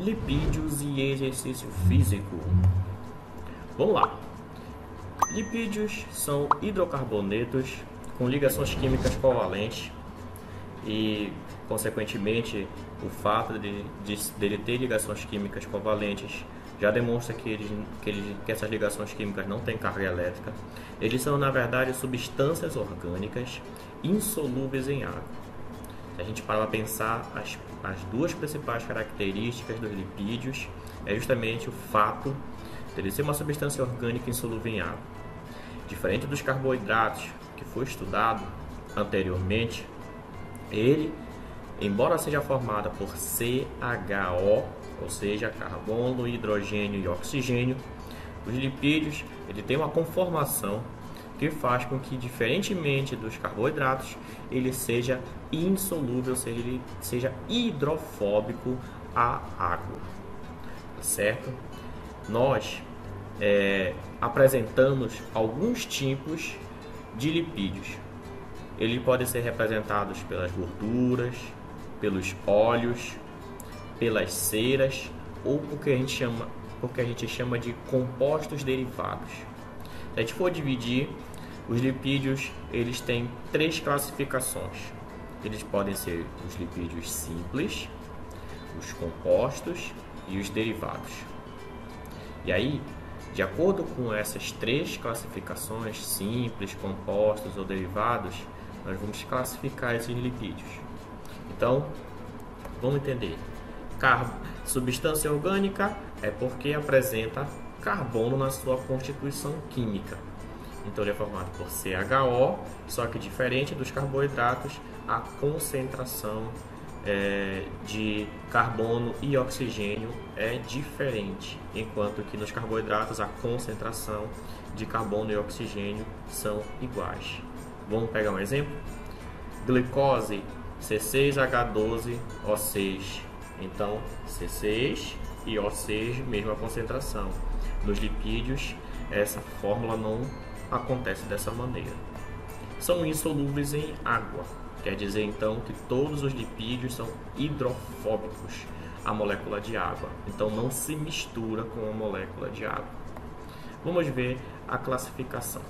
Lipídios e exercício físico. Vamos lá. Lipídios são hidrocarbonetos com ligações químicas covalentes e, consequentemente, o fato de, de dele ter ligações químicas covalentes já demonstra que, ele, que, ele, que essas ligações químicas não têm carga elétrica. Eles são, na verdade, substâncias orgânicas insolúveis em água. Se a gente parar para pensar, as, as duas principais características dos lipídios é justamente o fato de ele ser uma substância orgânica insolúvel em água. Diferente dos carboidratos, que foi estudado anteriormente, ele, embora seja formado por CHO, ou seja, carbono, hidrogênio e oxigênio, os lipídios ele tem uma conformação que faz com que, diferentemente dos carboidratos, ele seja insolúvel, seja, ele seja hidrofóbico à água. Tá certo? Nós é, apresentamos alguns tipos de lipídios. Eles podem ser representados pelas gorduras, pelos óleos, pelas ceras ou porque a gente chama, porque a gente chama de compostos derivados. Se a gente for dividir os lipídios, eles têm três classificações. Eles podem ser os lipídios simples, os compostos e os derivados. E aí, de acordo com essas três classificações, simples, compostos ou derivados, nós vamos classificar esses lipídios. Então, vamos entender. Car substância orgânica é porque apresenta carbono na sua constituição química. Então ele é formado por CHO, só que diferente dos carboidratos, a concentração é, de carbono e oxigênio é diferente, enquanto que nos carboidratos a concentração de carbono e oxigênio são iguais. Vamos pegar um exemplo? Glicose C6H12O6. Então, C6 e O6, mesma concentração. Nos lipídios, essa fórmula não acontece dessa maneira. São insolúveis em água, quer dizer então que todos os lipídios são hidrofóbicos à molécula de água, então não se mistura com a molécula de água. Vamos ver a classificação.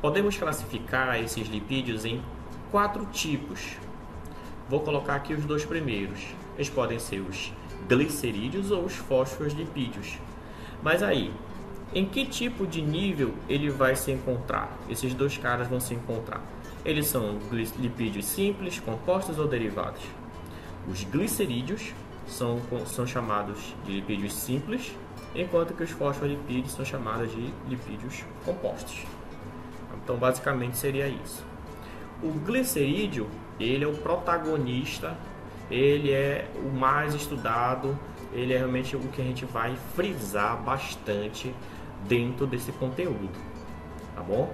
Podemos classificar esses lipídios em quatro tipos. Vou colocar aqui os dois primeiros. Eles podem ser os glicerídeos ou os fosfolipídios. Mas aí, em que tipo de nível ele vai se encontrar? Esses dois caras vão se encontrar. Eles são lipídios simples, compostos ou derivados. Os glicerídeos são, são chamados de lipídios simples, enquanto que os fosfolipídios são chamados de lipídios compostos. Então, basicamente seria isso. O glicerídeo, ele é o protagonista, ele é o mais estudado, ele é realmente o que a gente vai frisar bastante dentro desse conteúdo, tá bom?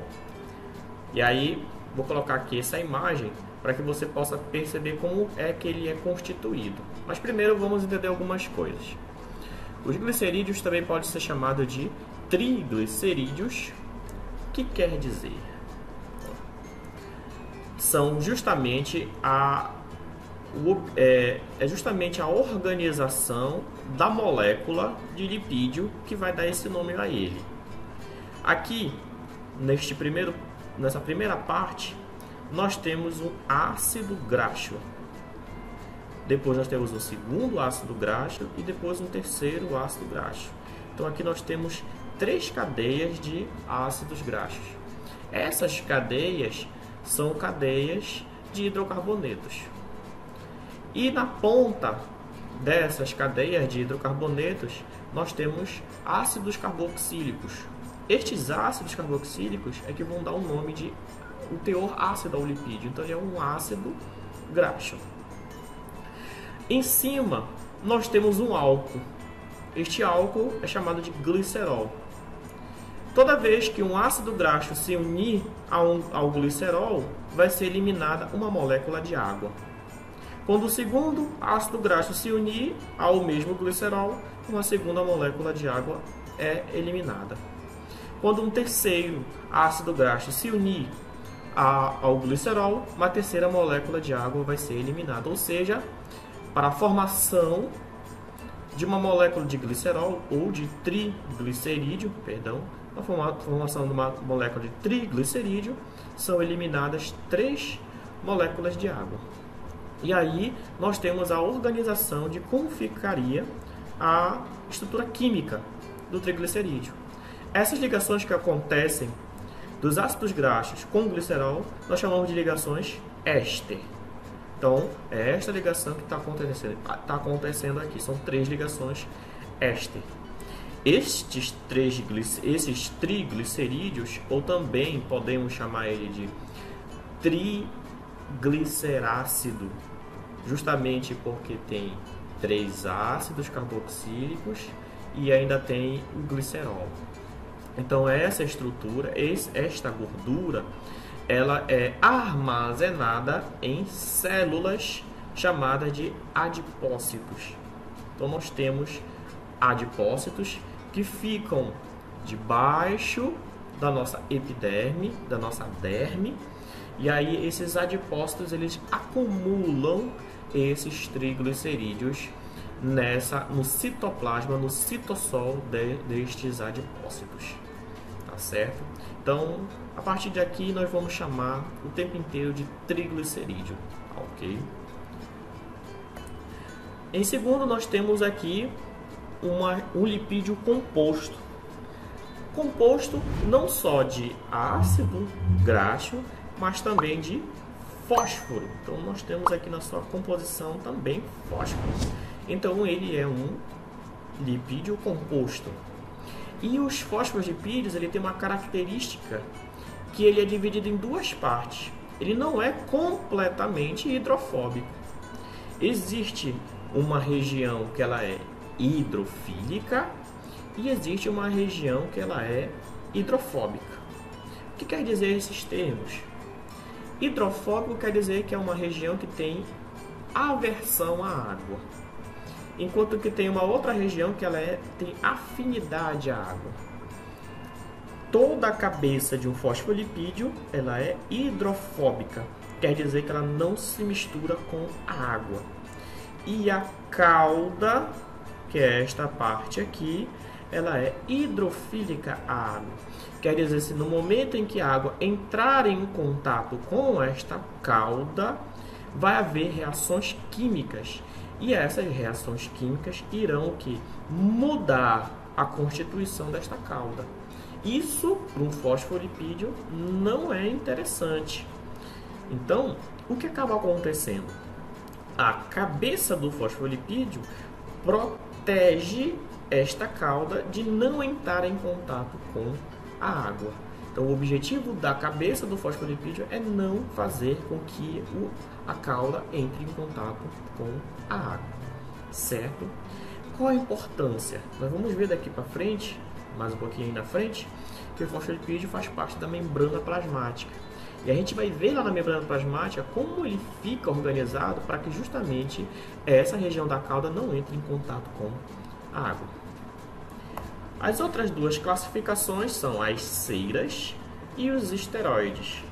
E aí vou colocar aqui essa imagem para que você possa perceber como é que ele é constituído. Mas primeiro vamos entender algumas coisas. Os glicerídeos também podem ser chamados de triglicerídeos, que quer dizer são justamente a é, é justamente a organização da molécula de lipídio que vai dar esse nome a ele. Aqui, neste primeiro, nessa primeira parte, nós temos um ácido graxo. Depois nós temos um segundo ácido graxo e depois um terceiro ácido graxo. Então aqui nós temos três cadeias de ácidos graxos. Essas cadeias são cadeias de hidrocarbonetos. E na ponta dessas cadeias de hidrocarbonetos, nós temos ácidos carboxílicos. Estes ácidos carboxílicos é que vão dar o nome de o teor ácido ao lipídio. Então ele é um ácido graxo. Em cima, nós temos um álcool. Este álcool é chamado de glicerol. Toda vez que um ácido graxo se unir ao, ao glicerol, vai ser eliminada uma molécula de água. Quando o segundo ácido graxo se unir ao mesmo glicerol, uma segunda molécula de água é eliminada. Quando um terceiro ácido graxo se unir ao glicerol, uma terceira molécula de água vai ser eliminada. Ou seja, para a formação de uma molécula de glicerol ou de triglicerídeo, perdão, na formação de uma molécula de triglicerídeo, são eliminadas três moléculas de água. E aí nós temos a organização de como ficaria a estrutura química do triglicerídeo. Essas ligações que acontecem dos ácidos graxos com glicerol, nós chamamos de ligações éster. Então, é esta ligação que está acontecendo, tá acontecendo aqui. São três ligações éster. Estes três esses triglicerídeos, ou também podemos chamar ele de triglicerácido, justamente porque tem três ácidos carboxílicos e ainda tem o glicerol. Então essa estrutura, esta gordura, ela é armazenada em células chamadas de adipócitos. Então nós temos adipócitos que ficam debaixo da nossa epiderme, da nossa derme, e aí esses adipócitos eles acumulam esses triglicerídeos nessa no citoplasma, no citossol de, destes adipócitos. Tá certo? Então, a partir de aqui nós vamos chamar o tempo inteiro de triglicerídeo, OK? Em segundo, nós temos aqui uma, um lipídio composto. Composto não só de ácido graxo, mas também de fósforo. Então nós temos aqui na sua composição também fósforo. Então ele é um lipídio composto. E os fosfolipídios ele tem uma característica que ele é dividido em duas partes. Ele não é completamente hidrofóbico. Existe uma região que ela é hidrofílica e existe uma região que ela é hidrofóbica. O que quer dizer esses termos? Hidrofóbico quer dizer que é uma região que tem aversão à água, enquanto que tem uma outra região que ela é, tem afinidade à água. Toda a cabeça de um fosfolipídio ela é hidrofóbica, quer dizer que ela não se mistura com a água. E a cauda que é esta parte aqui, ela é hidrofílica à água. Quer dizer, se no momento em que a água entrar em contato com esta cauda, vai haver reações químicas. E essas reações químicas irão que mudar a constituição desta cauda. Isso para um fosfolipídio não é interessante. Então, o que acaba acontecendo? A cabeça do fosfolipídio protege esta cauda de não entrar em contato com a água. Então, o objetivo da cabeça do fosfolipídio é não fazer com que o, a cauda entre em contato com a água, certo? Qual a importância? Nós vamos ver daqui para frente, mais um pouquinho na frente, que o fosfolipídio faz parte da membrana plasmática. E a gente vai ver lá na membrana plasmática como ele fica organizado para que justamente essa região da cauda não entre em contato com água. As outras duas classificações são as ceiras e os esteroides.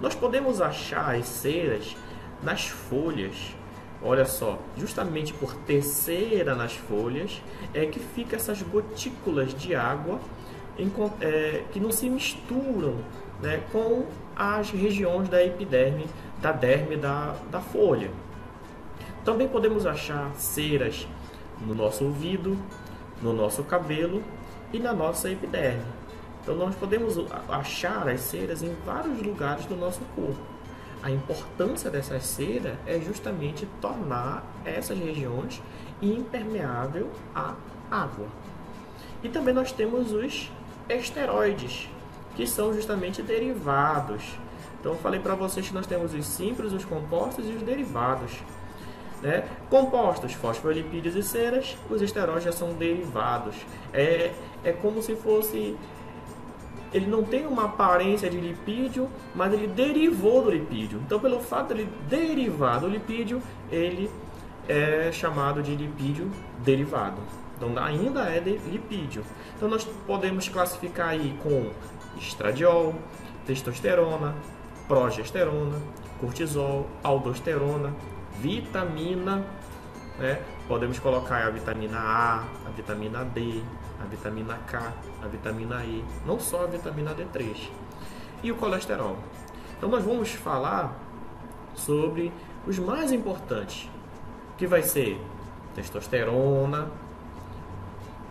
Nós podemos achar as ceiras nas folhas. Olha só, justamente por ter cera nas folhas é que fica essas gotículas de água em, é, que não se misturam né, com as regiões da epiderme, da derme da, da folha. Também podemos achar ceras no nosso ouvido, no nosso cabelo e na nossa epiderme. Então nós podemos achar as ceras em vários lugares do nosso corpo. A importância dessa cera é justamente tornar essas regiões impermeável à água. E também nós temos os esteroides, que são justamente derivados. Então eu falei para vocês que nós temos os simples, os compostos e os derivados. Né? Compostos, fosfolipídios e ceras, os esteróides já são derivados. É, é como se fosse. Ele não tem uma aparência de lipídio, mas ele derivou do lipídio. Então, pelo fato de ele derivar do lipídio, ele é chamado de lipídio derivado. Então, ainda é de lipídio. Então, nós podemos classificar aí com estradiol, testosterona, progesterona, cortisol, aldosterona, vitamina, né, podemos colocar a vitamina A, a vitamina D, a vitamina K, a vitamina E, não só a vitamina D3. E o colesterol. Então nós vamos falar sobre os mais importantes, que vai ser testosterona,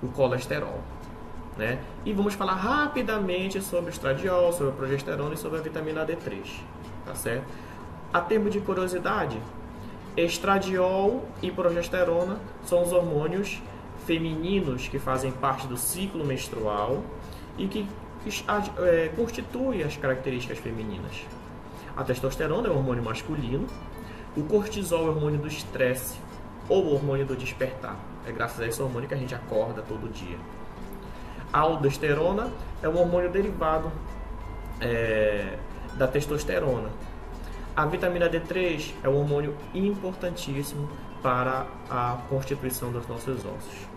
o colesterol. Né? E vamos falar rapidamente sobre o estradiol, sobre a progesterona e sobre a vitamina D3. Tá certo? A termo de curiosidade, estradiol e progesterona são os hormônios femininos que fazem parte do ciclo menstrual e que é, constituem as características femininas. A testosterona é o hormônio masculino, o cortisol é o hormônio do estresse ou o hormônio do despertar. É graças a esse hormônio que a gente acorda todo dia. A aldosterona é um hormônio derivado é, da testosterona. A vitamina D3 é um hormônio importantíssimo para a constituição dos nossos ossos.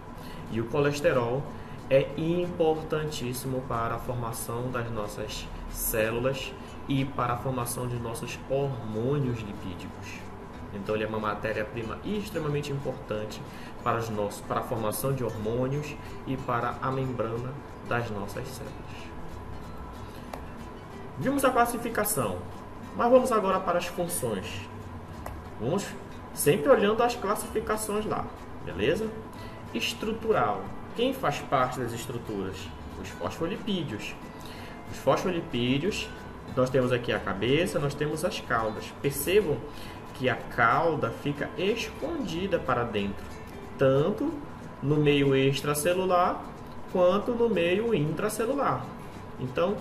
E o colesterol é importantíssimo para a formação das nossas células e para a formação de nossos hormônios lipídicos. Então ele é uma matéria-prima extremamente importante para, os nossos, para a formação de hormônios e para a membrana das nossas células. Vimos a classificação, mas vamos agora para as funções. Vamos sempre olhando as classificações lá, beleza? Estrutural. Quem faz parte das estruturas? Os fosfolipídios. Os fosfolipídios, nós temos aqui a cabeça, nós temos as caudas. Percebam que a cauda fica escondida para dentro, tanto no meio extracelular quanto no meio intracelular. Então,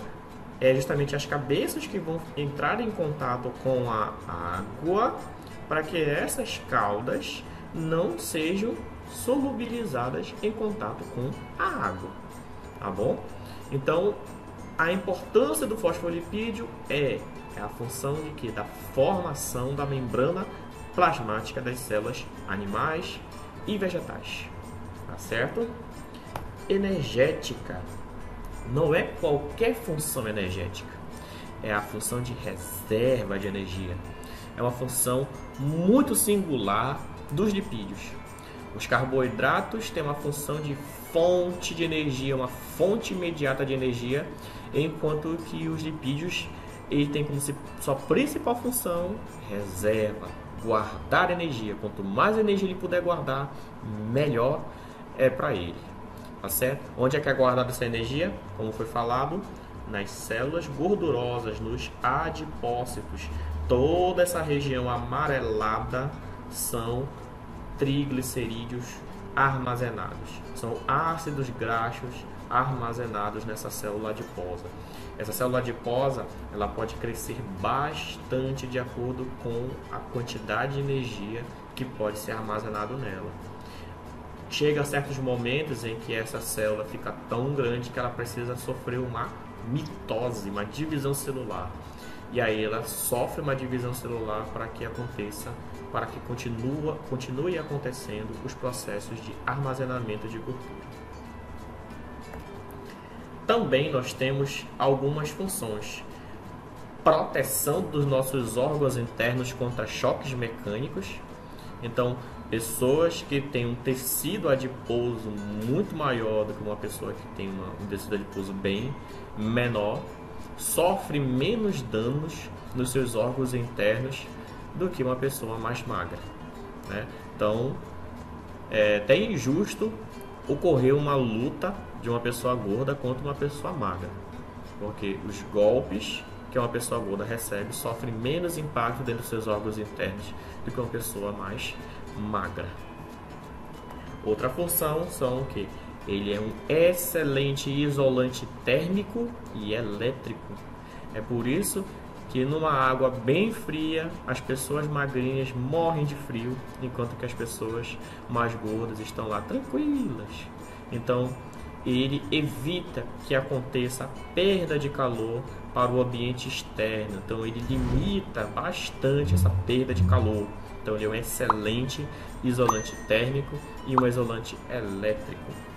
é justamente as cabeças que vão entrar em contato com a água para que essas caudas não sejam solubilizadas em contato com a água, tá bom? Então, a importância do fosfolipídio é é a função de que da formação da membrana plasmática das células animais e vegetais. Tá certo? Energética não é qualquer função energética. É a função de reserva de energia. É uma função muito singular dos lipídios. Os carboidratos têm uma função de fonte de energia, uma fonte imediata de energia, enquanto que os lipídios ele tem como sua principal função reserva, guardar energia. Quanto mais energia ele puder guardar, melhor é para ele. Tá certo? Onde é que é guardada essa energia? Como foi falado, nas células gordurosas, nos adipócitos. Toda essa região amarelada são triglicerídeos armazenados. São ácidos graxos armazenados nessa célula adiposa. Essa célula adiposa ela pode crescer bastante de acordo com a quantidade de energia que pode ser armazenado nela. Chega a certos momentos em que essa célula fica tão grande que ela precisa sofrer uma mitose, uma divisão celular. E aí ela sofre uma divisão celular para que aconteça, para que continua, continue acontecendo os processos de armazenamento de gordura também nós temos algumas funções. Proteção dos nossos órgãos internos contra choques mecânicos. Então, pessoas que têm um tecido adiposo muito maior do que uma pessoa que tem uma, um tecido adiposo bem menor, sofre menos danos nos seus órgãos internos do que uma pessoa mais magra. Né? Então, é até injusto ocorrer uma luta de uma pessoa gorda contra uma pessoa magra. Porque os golpes que uma pessoa gorda recebe sofrem menos impacto dentro dos seus órgãos internos do que uma pessoa mais magra. Outra função são que ele é um excelente isolante térmico e elétrico. É por isso que numa água bem fria as pessoas magrinhas morrem de frio, enquanto que as pessoas mais gordas estão lá tranquilas. Então, ele evita que aconteça perda de calor para o ambiente externo. Então ele limita bastante essa perda de calor. Então ele é um excelente isolante térmico e um isolante elétrico.